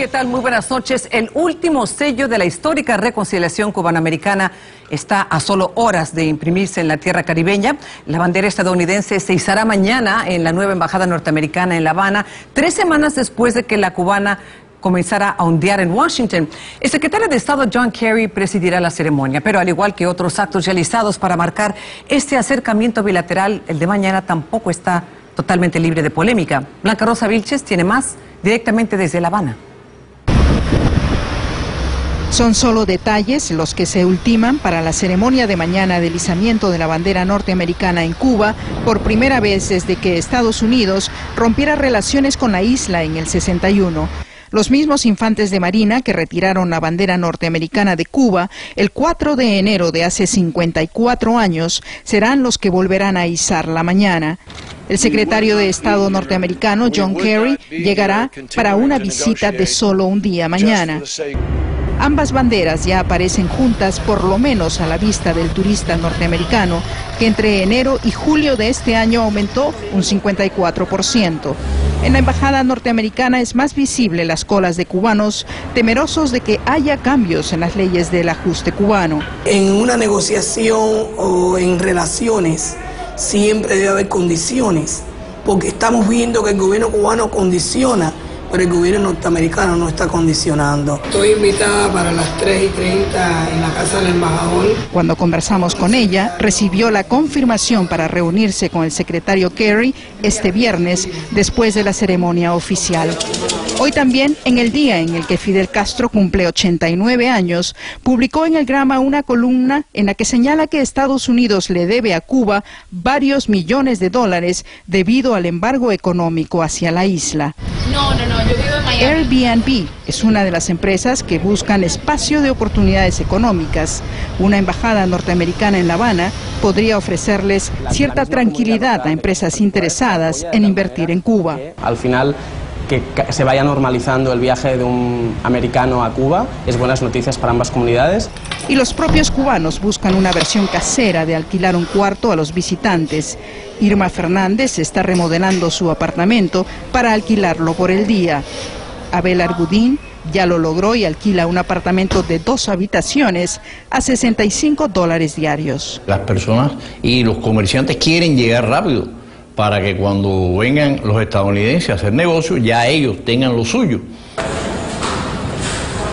¿Qué tal? Muy buenas noches. El último sello de la histórica reconciliación cubanoamericana está a solo horas de imprimirse en la tierra caribeña. La bandera estadounidense se izará mañana en la nueva embajada norteamericana en La Habana, tres semanas después de que la cubana comenzara a ondear en Washington. El secretario de Estado John Kerry presidirá la ceremonia, pero al igual que otros actos realizados para marcar este acercamiento bilateral, el de mañana tampoco está totalmente libre de polémica. Blanca Rosa Vilches tiene más directamente desde La Habana. Son solo detalles los que se ultiman para la ceremonia de mañana del izamiento de la bandera norteamericana en Cuba por primera vez desde que Estados Unidos rompiera relaciones con la isla en el 61. Los mismos infantes de Marina que retiraron la bandera norteamericana de Cuba el 4 de enero de hace 54 años serán los que volverán a izarla mañana. El secretario de Estado norteamericano John Kerry llegará para una visita de solo un día mañana. Ambas banderas ya aparecen juntas por lo menos a la vista del turista norteamericano, que entre enero y julio de este año aumentó un 54%. En la embajada norteamericana es más visible las colas de cubanos temerosos de que haya cambios en las leyes del ajuste cubano. En una negociación o en relaciones siempre debe haber condiciones, porque estamos viendo que el gobierno cubano condiciona pero el gobierno norteamericano no está condicionando. Estoy invitada para las 3 y 30 en la casa del embajador. Cuando conversamos con ella, recibió la confirmación para reunirse con el secretario Kerry este viernes después de la ceremonia oficial. Hoy también, en el día en el que Fidel Castro cumple 89 años, publicó en el Grama una columna en la que señala que Estados Unidos le debe a Cuba varios millones de dólares debido al embargo económico hacia la isla. No, no, no, yo vivo en Miami. Airbnb es una de las empresas que buscan espacio de oportunidades económicas. Una embajada norteamericana en La Habana podría ofrecerles cierta tranquilidad a empresas interesadas en invertir en Cuba. Al final que se vaya normalizando el viaje de un americano a Cuba es buenas noticias para ambas comunidades. Y los propios cubanos buscan una versión casera de alquilar un cuarto a los visitantes. Irma Fernández está remodelando su apartamento para alquilarlo por el día. Abel Argudín ya lo logró y alquila un apartamento de dos habitaciones a 65 dólares diarios. Las personas y los comerciantes quieren llegar rápido para que cuando vengan los estadounidenses a hacer negocios ya ellos tengan lo suyo.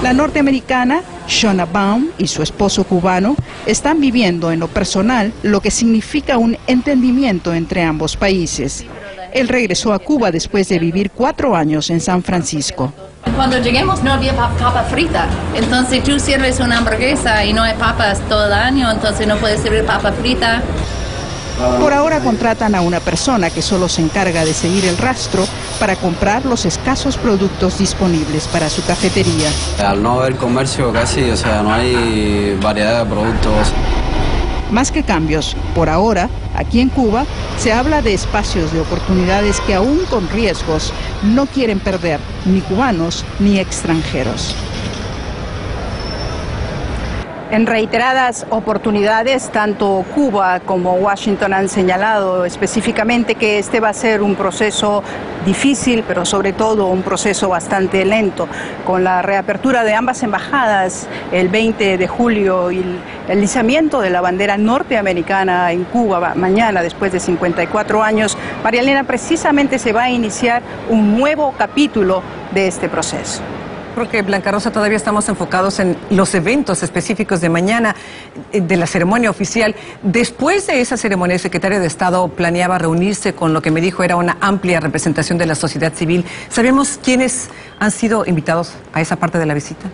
La norteamericana Shona Baum y su esposo cubano están viviendo en lo personal lo que significa un entendimiento entre ambos países. Él regresó a Cuba después de vivir cuatro años en San Francisco. Cuando lleguemos no había papa frita, entonces tú sirves una hamburguesa y no hay papas todo el año, entonces no puedes servir papa frita. Por ahora contratan a una persona que solo se encarga de seguir el rastro para comprar los escasos productos disponibles para su cafetería. Al no haber comercio casi, o sea, no hay variedad de productos. Más que cambios, por ahora, aquí en Cuba, se habla de espacios de oportunidades que aún con riesgos no quieren perder ni cubanos ni extranjeros. En reiteradas oportunidades, tanto Cuba como Washington han señalado específicamente que este va a ser un proceso difícil, pero sobre todo un proceso bastante lento. Con la reapertura de ambas embajadas el 20 de julio y el izamiento de la bandera norteamericana en Cuba mañana, después de 54 años, María Elena, precisamente se va a iniciar un nuevo capítulo de este proceso porque Blanca Rosa todavía estamos enfocados en los eventos específicos de mañana eh, de la ceremonia oficial. Después de esa ceremonia, el secretario de Estado planeaba reunirse con lo que me dijo era una amplia representación de la sociedad civil. ¿Sabemos quiénes han sido invitados a esa parte de la visita?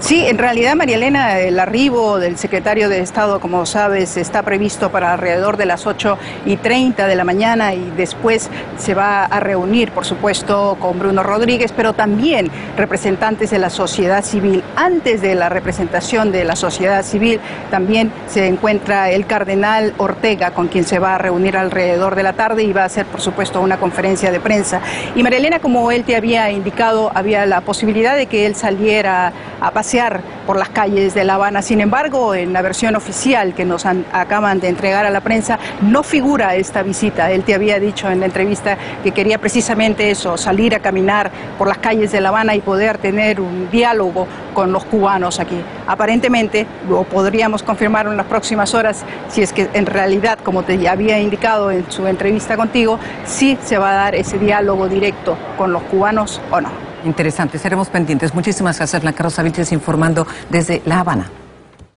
Sí, en realidad, María Elena, el arribo del secretario de Estado, como sabes, está previsto para alrededor de las 8 y 30 de la mañana y después se va a reunir, por supuesto, con Bruno Rodríguez, pero también representantes de la sociedad civil. Antes de la representación de la sociedad civil, también se encuentra el cardenal Ortega, con quien se va a reunir alrededor de la tarde y va a hacer, por supuesto, una conferencia de prensa. Y María Elena, como él te había indicado, había la posibilidad de que él saliera a pasear por las calles de La Habana. Sin embargo, en la versión oficial que nos acaban de entregar a la prensa, no figura esta visita. Él te había dicho en la entrevista que quería precisamente eso, salir a caminar por las calles de La Habana y poder tener un diálogo con los cubanos aquí. Aparentemente, lo podríamos confirmar en las próximas horas, si es que en realidad, como te había indicado en su entrevista contigo, sí se va a dar ese diálogo directo con los cubanos o no. Interesante, seremos pendientes. Muchísimas gracias, Blanca Rosa informando desde La Habana.